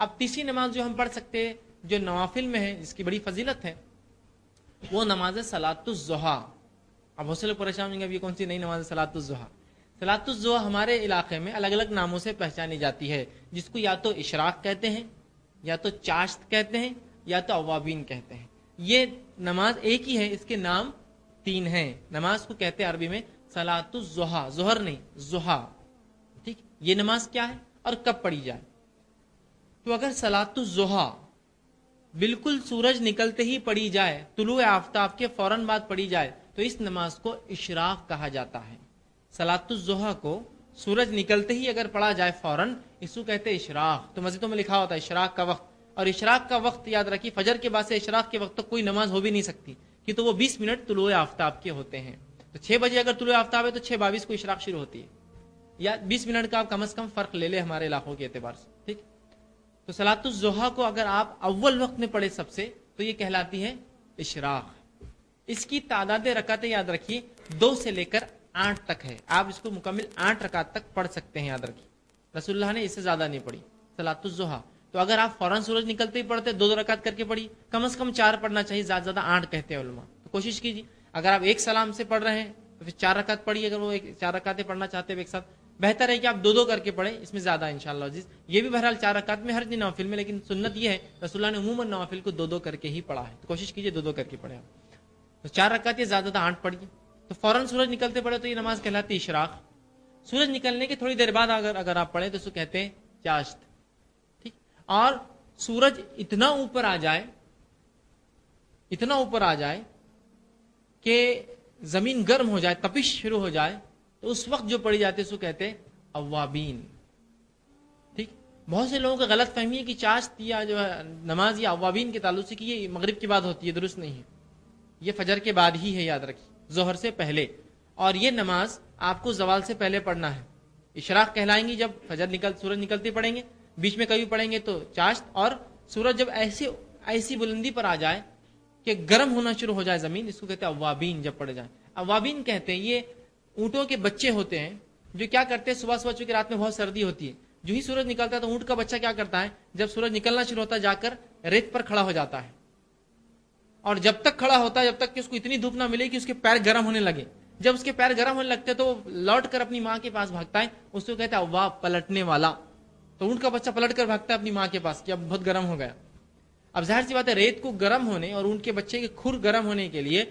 अब तीसरी नमाज़ जो हम पढ़ सकते हैं, जो नवाफिल में है, जिसकी बड़ी फजीलत है, वो नमाज़ सलातुजहा अब लोग परेशान होंगे, अब ये कौन सी नई नमाज़ सलातुजहा सलातुजहा हमारे इलाके में अलग अलग नामों से पहचानी जाती है, जिसको या तो इशराक कहते हैं, या तो चाश्त कहते हैं, या तो अवाबीन कहते हैं। ये नमाज़ एक ही है, इसके नाम तीन हैं। नमाज़ को कहते हैं अरबी में सलातुजहा जोहर नहीं, जुहा। ठीक? ये नमाज़ क्या है? और कब पढ़ी जाए? तो अगर सलातुजहा बिल्कुल सूरज निकलते ही पड़ी जाए तुलु आफ्ताब के फ़ौरन बाद पड़ी जाए तो इस नमाज़ को इशराक कहा जाता है। सलातुजहा को सूरज निकलते ही अगर पढ़ा जाए फ़ौरन, इसको कहते हैं इशराक। तो मस्जिदों में लिखा होता है इशराक का वक्त। और इशराक का वक्त याद रखिए, फजर के बाद से इशराक के वक्त तो कोई नमाज़ हो भी नहीं सकती, कि तो वो 20 मिनट तुलु आफ्ताब के होते हैं। तो छह बजे अगर तुलु आफ्ताब है तो छह बाईस को इशराक शुरू होती है। या 20 मिनट का आप कम अज कम फ़र्क ले ले हमारे इलाकों के एतबार से। तो सलातुजहा को अगर आप अव्वल वक्त में पढ़े सबसे तो ये कहलाती है इशराक। इसकी तादाद रकातें याद रखिए, दो से लेकर आठ तक है। आप इसको मुकम्मल आठ रकात तक पढ़ सकते हैं, याद रखिए। रसुल्लाह ने इससे ज़्यादा नहीं पढ़ी, सलातुजहा। तो अगर आप फ़ौरन सूरज निकलते ही पढ़ते, दो दो रकात करके पढ़ी, कम से कम चार पढ़ना चाहिए, ज़्यादा ज़्यादा आठ कहते हैं तो कोशिश कीजिए, अगर आप एक सलाम से पढ़ रहे हैं तो फिर चार रकात पढ़िए, अगर वो एक, चार रकातें पढ़ना चाहते हैं एक साथ बेहतर है कि आप दो दो करके पढ़े, इसमें ज़्यादा जिस ये भी बहरहाल चार रकात में हर दिन नवाफिल में, लेकिन सुन्नत ये है रसुल्ला ने उमूमन नवाफिल को दो दो करके ही पढ़ा है। तो कोशिश कीजिए दो दो करके पढ़े आप। तो चार रकात ये ज़्यादा आठ पढ़िए। तो फ़ौरन सूरज निकलते पड़े तो ये नमाज़ कहलाती इशराक। सूरज निकलने के थोड़ी देर बाद अगर अगर आप पढ़े तो उसको कहते हैं चाश्त। ठीक? और सूरज इतना ऊपर आ जाए, इतना ऊपर आ जाए कि ज़मीन गर्म हो जाए, तपिश शुरू हो जाए तो उस वक्त जो पढ़ी जाती है, उसको कहते हैं अवाबीन ठीक? बहुत से लोगों का गलत फहमी है कि चाश्त या जो है, नमाज़ या अवाबीन के ताल्लुक से कि ये मगरिब की बात होती है, दुरुस्त नहीं है। ये फजर के बाद ही है, याद रखिए। जोहर से पहले। और ये नमाज़ आपको जवाल से पहले पढ़ना है। इशराक कहलाएँगी जब फजर निकल, सूरज निकलते पड़ेंगे बीच में कभी पढ़ेंगे तो चाश्त और सूरज जब ऐसी ऐसी बुलंदी पर आ जाए कि गर्म होना शुरू हो जाए ज़मीन, इसको कहते हैं अवाबीन जब पड़ जाए। अवाबीन कहते हैं, ये ऊँटों के बच्चे होते हैं, जो क्या करते हैं सुबह सुबह चूँकि रात में बहुत सर्दी होती है, जो ही सूरज निकलता है तो ऊँट का बच्चा क्या करता है, जब सूरज निकलना शुरू होता है, जाकर रेत पर खड़ा हो जाता है। और जब तक खड़ा होता है, जब तक कि उसको इतनी धूप ना मिले कि उसके पैर गर्म होने लगे। जब उसके पैर गर्म होने लगते तो लौट कर अपनी माँ के पास भागता है उसको कहता है वाह पलटने वाला। तो ऊँट का बच्चा पलट कर भागता है अपनी माँ के पास कि अब बहुत गर्म हो गया। अब ज़ाहिर सी बात है, रेत को गर्म होने और ऊँट के बच्चे के खुर गर्म होने के लिए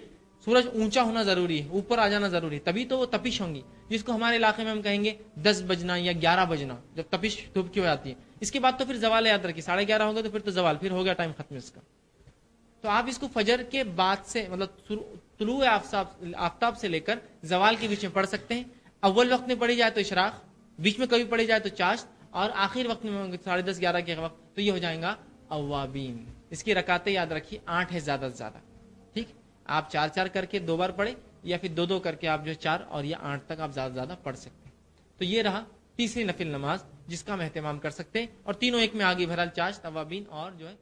सूरज ऊँचा होना ज़रूरी है, ऊपर आ जाना ज़रूरी है। तभी तो वो तपिश होंगी। जिसको हमारे इलाके में हम कहेंगे दस बजना या ग्यारह बजना, जब तपिश धूप की हो जाती है। इसके बाद तो फिर जवाल याद रखिए। साढ़े ग्यारह होगा तो फिर तो जवाल, फिर हो गया टाइम खत्म इसका। तो आप इसको फजर के बाद से मतलब तुलु आफ्ताब से लेकर जवाल के बीच में पढ़ सकते हैं। अव्वल वक्त में पढ़ी जाए तो इशराक, बीच में कभी पढ़ी जाए तो चाश्त, और आखिर वक्त में साढ़े दस, ग्यारह के वक्त तो ये हो जाएगा अवाबीन इसकी रकाते याद रखिए, आठ है ज़्यादा से ज़्यादा। आप चार चार करके दो बार पढ़े, या फिर दो दो करके आप जो चार और या आठ तक आप ज़्यादा ज़्यादा पढ़ सकते हैं। तो ये रहा तीसरी नफिल नमाज़, जिसका हम एहतमाम कर सकते हैं। और तीनों एक में आगे भरल चाश तवाबीन और जो है